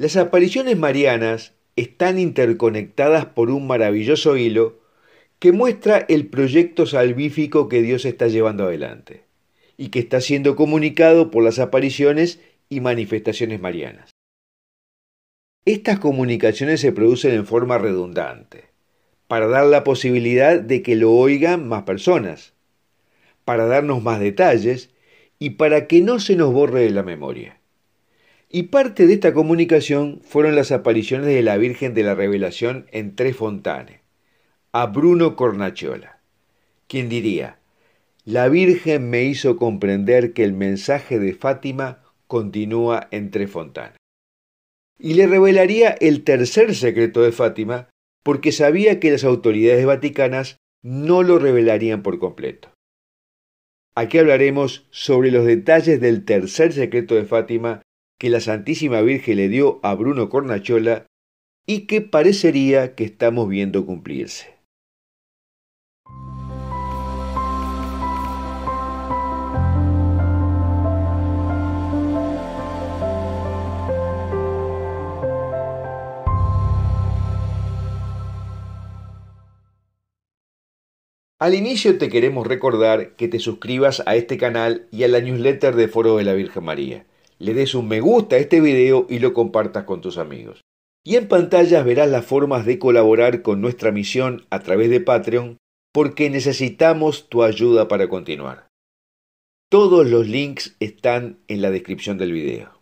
Las apariciones marianas están interconectadas por un maravilloso hilo que muestra el proyecto salvífico que Dios está llevando adelante y que está siendo comunicado por las apariciones y manifestaciones marianas. Estas comunicaciones se producen en forma redundante, para dar la posibilidad de que lo oigan más personas, para darnos más detalles y para que no se nos borre de la memoria. Y parte de esta comunicación fueron las apariciones de la Virgen de la Revelación en Tres Fontane, a Bruno Cornaciola, quien diría, la Virgen me hizo comprender que el mensaje de Fátima continúa en Tres Fontane. Y le revelaría el tercer secreto de Fátima porque sabía que las autoridades vaticanas no lo revelarían por completo. Aquí hablaremos sobre los detalles del tercer secreto de Fátima que la Santísima Virgen le dio a Bruno Cornachola y que parecería que estamos viendo cumplirse. Al inicio te queremos recordar que te suscribas a este canal y a la newsletter de Foro de la Virgen María. Le des un me gusta a este video y lo compartas con tus amigos. Y en pantalla verás las formas de colaborar con nuestra misión a través de Patreon porque necesitamos tu ayuda para continuar. Todos los links están en la descripción del video.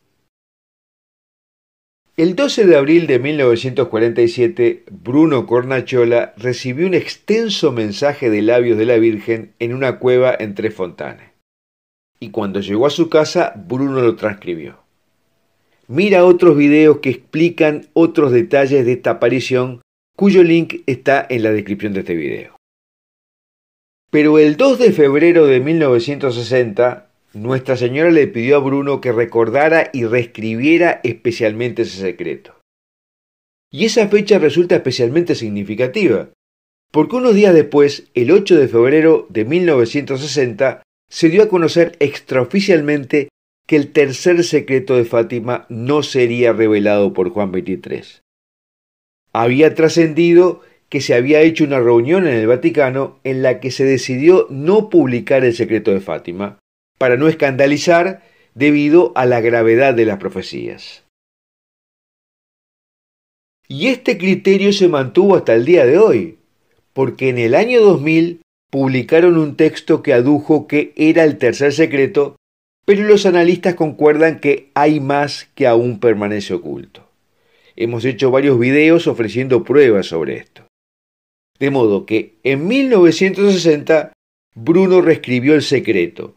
El 12 de abril de 1947, Bruno Cornachola recibió un extenso mensaje de labios de la Virgen en una cueva en Tres Fontanes. Y cuando llegó a su casa, Bruno lo transcribió. Mira otros videos que explican otros detalles de esta aparición, cuyo link está en la descripción de este video. Pero el 2 de febrero de 1960, nuestra Señora le pidió a Bruno que recordara y reescribiera especialmente ese secreto. Y esa fecha resulta especialmente significativa, porque unos días después, el 8 de febrero de 1960, se dio a conocer extraoficialmente que el tercer secreto de Fátima no sería revelado por Juan XXIII. Había trascendido que se había hecho una reunión en el Vaticano en la que se decidió no publicar el secreto de Fátima, para no escandalizar debido a la gravedad de las profecías. Y este criterio se mantuvo hasta el día de hoy, porque en el año 2000 publicaron un texto que adujo que era el tercer secreto, pero los analistas concuerdan que hay más que aún permanece oculto. Hemos hecho varios videos ofreciendo pruebas sobre esto. De modo que en 1960 Bruno reescribió el secreto,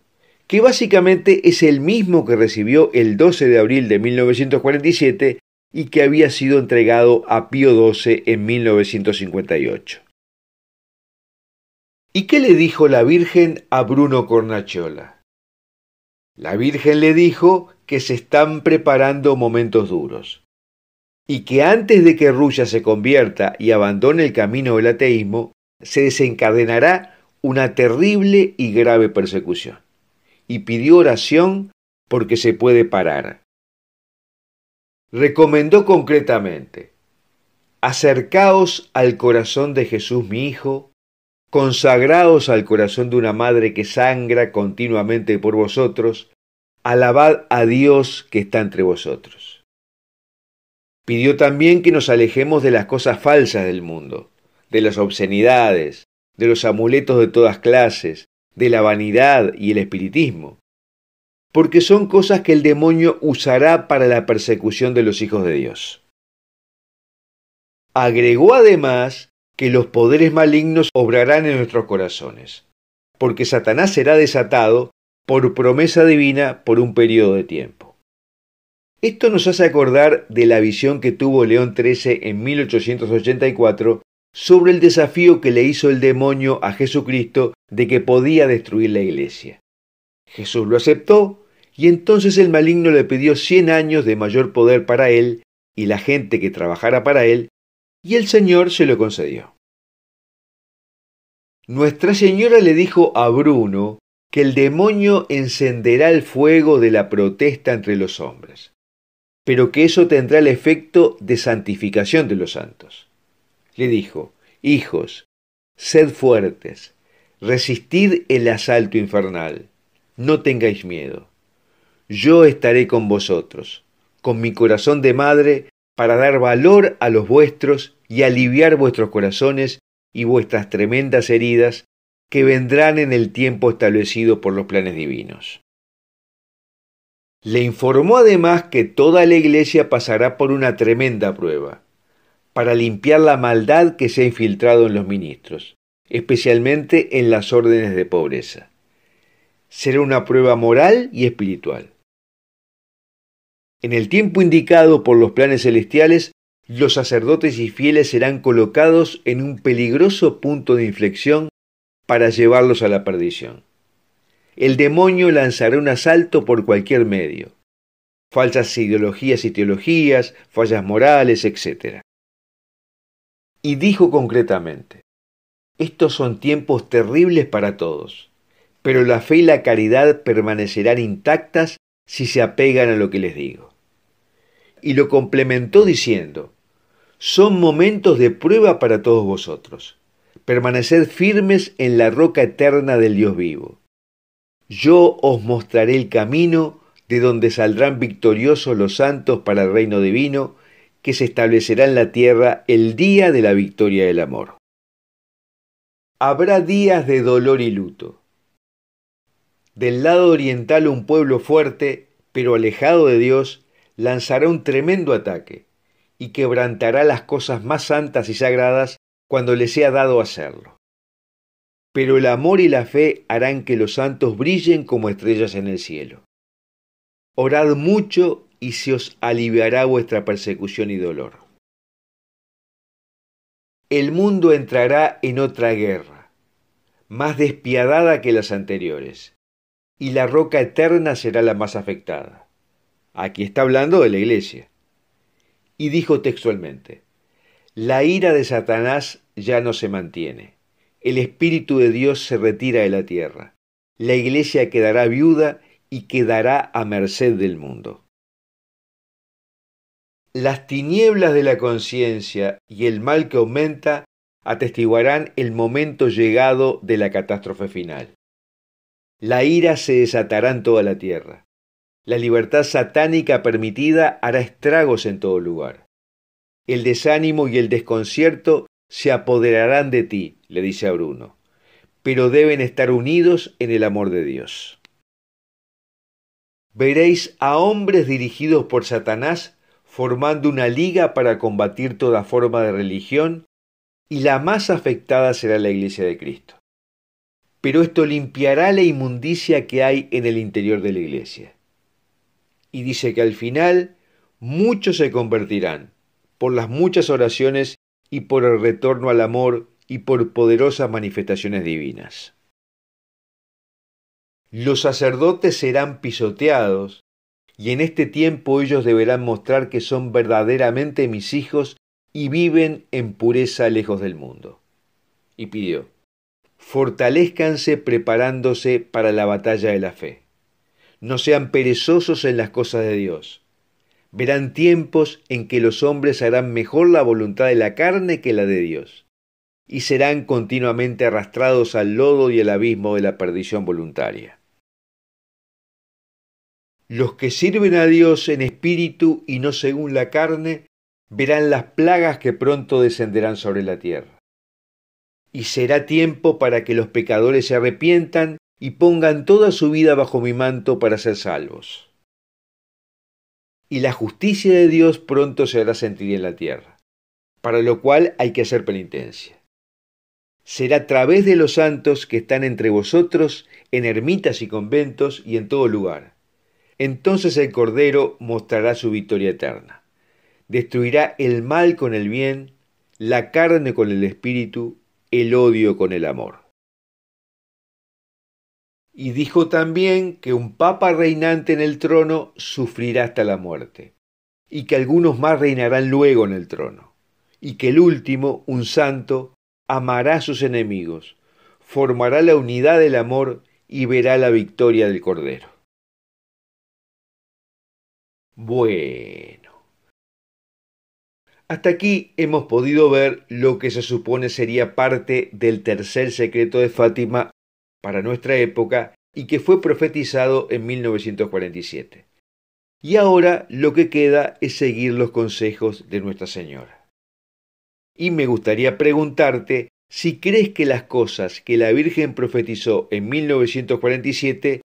que básicamente es el mismo que recibió el 12 de abril de 1947 y que había sido entregado a Pío XII en 1958. ¿Y qué le dijo la Virgen a Bruno Cornachola? La Virgen le dijo que se están preparando momentos duros y que antes de que Rusia se convierta y abandone el camino del ateísmo, se desencadenará una terrible y grave persecución y pidió oración porque se puede parar. Recomendó concretamente, acercaos al corazón de Jesús mi Hijo, consagraos al corazón de una madre que sangra continuamente por vosotros, alabad a Dios que está entre vosotros. Pidió también que nos alejemos de las cosas falsas del mundo, de las obscenidades, de los amuletos de todas clases, de la vanidad y el espiritismo, porque son cosas que el demonio usará para la persecución de los hijos de Dios. Agregó además que los poderes malignos obrarán en nuestros corazones, porque Satanás será desatado por promesa divina por un periodo de tiempo. Esto nos hace acordar de la visión que tuvo León XIII en 1884 sobre el desafío que le hizo el demonio a Jesucristo de que podía destruir la iglesia. Jesús lo aceptó y entonces el maligno le pidió cien años de mayor poder para él y la gente que trabajara para él, y el Señor se lo concedió. Nuestra Señora le dijo a Bruno que el demonio encenderá el fuego de la protesta entre los hombres. pero que eso tendrá el efecto de santificación de los santos. Le dijo, Hijos, sed fuertes, resistid el asalto infernal, no tengáis miedo. Yo estaré con vosotros, con mi corazón de madre, para dar valor a los vuestros y aliviar vuestros corazones y vuestras tremendas heridas que vendrán en el tiempo establecido por los planes divinos. Le informó además que toda la iglesia pasará por una tremenda prueba, para limpiar la maldad que se ha infiltrado en los ministros, especialmente en las órdenes de pobreza. Será una prueba moral y espiritual. En el tiempo indicado por los planes celestiales, los sacerdotes y fieles serán colocados en un peligroso punto de inflexión para llevarlos a la perdición. El demonio lanzará un asalto por cualquier medio. Falsas ideologías y teologías, fallas morales, etc. Y dijo concretamente, estos son tiempos terribles para todos, pero la fe y la caridad permanecerán intactas si se apegan a lo que les digo y lo complementó diciendo, son momentos de prueba para todos vosotros. Permaneced firmes en la roca eterna del Dios vivo. Yo os mostraré el camino de donde saldrán victoriosos los santos para el reino divino, que se establecerá en la tierra el día de la victoria del amor. Habrá días de dolor y luto. Del lado oriental un pueblo fuerte, pero alejado de Dios, lanzará un tremendo ataque y quebrantará las cosas más santas y sagradas cuando le sea dado hacerlo. Pero el amor y la fe harán que los santos brillen como estrellas en el cielo. Orad mucho y se os aliviará vuestra persecución y dolor. El mundo entrará en otra guerra, más despiadada que las anteriores, y la roca eterna será la más afectada. Aquí está hablando de la iglesia. Y dijo textualmente, la ira de Satanás ya no se mantiene. El Espíritu de Dios se retira de la tierra. La iglesia quedará viuda y quedará a merced del mundo. Las tinieblas de la conciencia y el mal que aumenta atestiguarán el momento llegado de la catástrofe final. La ira se desatará en toda la tierra. La libertad satánica permitida hará estragos en todo lugar. El desánimo y el desconcierto se apoderarán de ti, le dice a Bruno, pero deben estar unidos en el amor de Dios. Veréis a hombres dirigidos por Satanás formando una liga para combatir toda forma de religión, y la más afectada será la Iglesia de Cristo. Pero esto limpiará la inmundicia que hay en el interior de la Iglesia y dice que al final muchos se convertirán por las muchas oraciones y por el retorno al amor y por poderosas manifestaciones divinas. Los sacerdotes serán pisoteados y en este tiempo ellos deberán mostrar que son verdaderamente mis hijos y viven en pureza lejos del mundo. Y pidió, fortalezcanse preparándose para la batalla de la fe no sean perezosos en las cosas de Dios. Verán tiempos en que los hombres harán mejor la voluntad de la carne que la de Dios, y serán continuamente arrastrados al lodo y al abismo de la perdición voluntaria. Los que sirven a Dios en espíritu y no según la carne, verán las plagas que pronto descenderán sobre la tierra. Y será tiempo para que los pecadores se arrepientan y pongan toda su vida bajo mi manto para ser salvos. Y la justicia de Dios pronto se hará sentir en la tierra, para lo cual hay que hacer penitencia. Será a través de los santos que están entre vosotros, en ermitas y conventos y en todo lugar. Entonces el Cordero mostrará su victoria eterna. Destruirá el mal con el bien, la carne con el espíritu, el odio con el amor. Y dijo también que un papa reinante en el trono sufrirá hasta la muerte, y que algunos más reinarán luego en el trono, y que el último, un santo, amará a sus enemigos, formará la unidad del amor y verá la victoria del Cordero. Bueno. Hasta aquí hemos podido ver lo que se supone sería parte del tercer secreto de Fátima para nuestra época y que fue profetizado en 1947. Y ahora lo que queda es seguir los consejos de Nuestra Señora. Y me gustaría preguntarte si crees que las cosas que la Virgen profetizó en 1947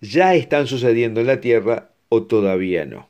ya están sucediendo en la Tierra o todavía no.